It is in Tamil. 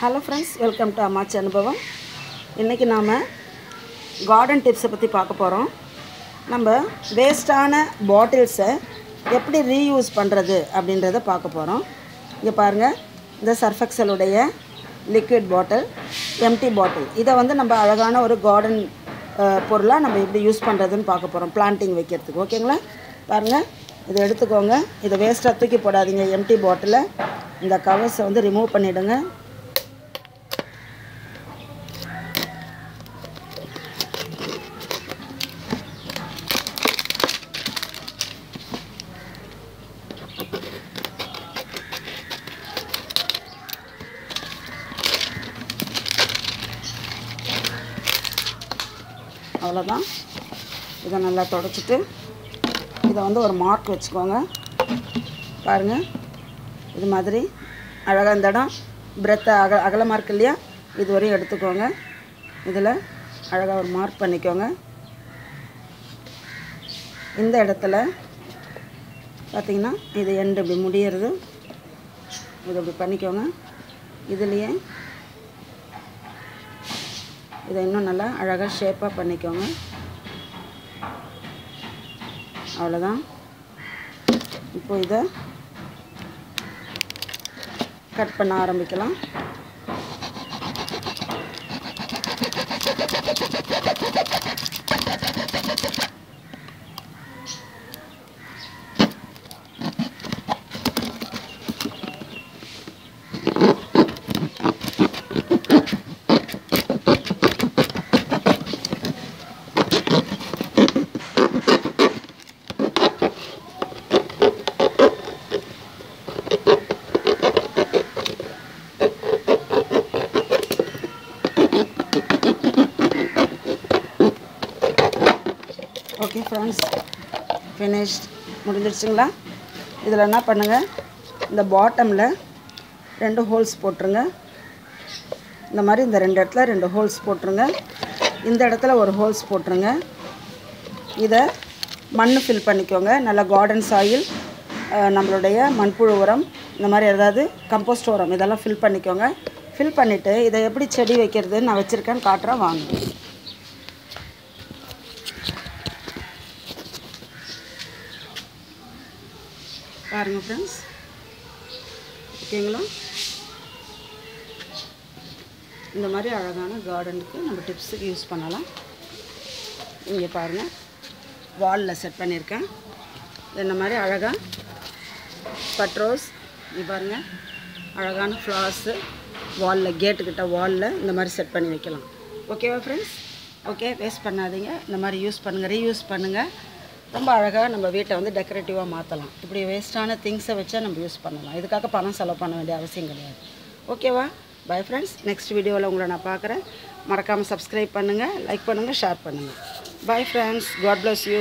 ஹலோ ஃப்ரெண்ட்ஸ் வெல்கம் டு அம்மாச்சி அனுபவம் இன்றைக்கி நாம் கார்டன் டிப்ஸை பற்றி பார்க்க போகிறோம் நம்ம வேஸ்ட்டான பாட்டில்ஸை எப்படி ரீயூஸ் பண்ணுறது அப்படின்றத பார்க்க போகிறோம் இங்கே பாருங்கள் இந்த சர்ஃபெக்சலுடைய லிக்விட் பாட்டில் எம்டி பாட்டில் இதை வந்து நம்ம அழகான ஒரு கார்டன் பொருளாக நம்ம எப்படி யூஸ் பண்ணுறதுன்னு பார்க்க போகிறோம் பிளான்டிங் வைக்கிறதுக்கு ஓகேங்களா பாருங்கள் இதை எடுத்துக்கோங்க. இதை வேஸ்ட்டாக தூக்கி போடாதீங்க எம்டி பாட்டிலை இந்த கவர்ஸை வந்து ரிமூவ் பண்ணிவிடுங்க அவ்வளோதான் இதை நல்லா தொடச்சிட்டு இதை வந்து ஒரு மார்க் வச்சுக்கோங்க. பாருங்கள் இது மாதிரி அழகாக இந்த இடம் பிரெத்தை அக அகலமாக இருக்கு இல்லையா? இது வரையும் எடுத்துக்கோங்க. இதில் அழகாக ஒரு மார்க் பண்ணிக்கோங்க. இந்த இடத்துல பார்த்திங்கன்னா இது எண்டு இப்படி முடியறது. இது இப்படி பண்ணிக்கோங்க. இதுலேயே இதை இன்னும் நல்லா அழகாக ஷேப்பாக பண்ணிக்கோங்க. அவ்வளோதான் இப்போ இதை கட் பண்ண ஆரம்பிக்கலாம். ஓகே ஃப்ரெண்ட்ஸ் ஃபினிஷ்ட் முடிஞ்சிடுச்சுங்களா இதில் என்ன பண்ணுங்கள் இந்த பாட்டமில் ரெண்டு ஹோல்ஸ் போட்டுருங்க. இந்த மாதிரி இந்த ரெண்டு இடத்துல ரெண்டு ஹோல்ஸ் போட்டுருங்க. இந்த இடத்துல ஒரு ஹோல்ஸ் போட்டுருங்க. இதை மண் ஃபில் பண்ணிக்கோங்க. நல்லா கார்டன் சாயில் நம்மளுடைய மண்புழு உரம் இந்த மாதிரி ஏதாவது கம்போஸ்ட் உரம் இதெல்லாம் ஃபில் பண்ணிக்கோங்க. ஃபில் பண்ணிவிட்டு இதை எப்படி செடி வைக்கிறதுன்னு நான் வச்சுருக்கேன்னு காட்டுறேன் வாங்க. பாருங்கள் ஃப்ரெண்ட்ஸ் ஓகேங்களா? இந்த மாதிரி அழகான கார்டனுக்கு நம்ம டிப்ஸுக்கு யூஸ் பண்ணலாம். இங்கே பாருங்கள் வாலில் செட் பண்ணியிருக்கேன் இந்த மாதிரி அழகாக பட்ரோஸ் இங்கே பாருங்கள் அழகான ஃப்ளார்ஸு வாலில் கேட்டுக்கிட்ட வாலில் இந்த மாதிரி செட் பண்ணி வைக்கலாம். ஓகேவா ஃப்ரெண்ட்ஸ் ஓகே வேஸ்ட் பண்ணாதீங்க. இந்த மாதிரி யூஸ் பண்ணுங்கள் ரீயூஸ் பண்ணுங்கள் ரொம்ப அழகாக நம்ம வீட்டை வந்து டெக்கரேட்டிவாக மாற்றலாம் இப்படி வேஸ்ட்டான திங்ஸை வச்சா நம்ம யூஸ் பண்ணலாம். இதுக்காக பணம் செலவு பண்ண வேண்டிய அவசியம் கிடையாது. ஓகேவா பை ஃப்ரெண்ட்ஸ் நெக்ஸ்ட் வீடியோவில் உங்களை நான் பார்க்குறேன். மறக்காமல் சப்ஸ்கிரைப் பண்ணுங்கள் லைக் பண்ணுங்கள் ஷேர் பண்ணுங்கள் bye friends God bless you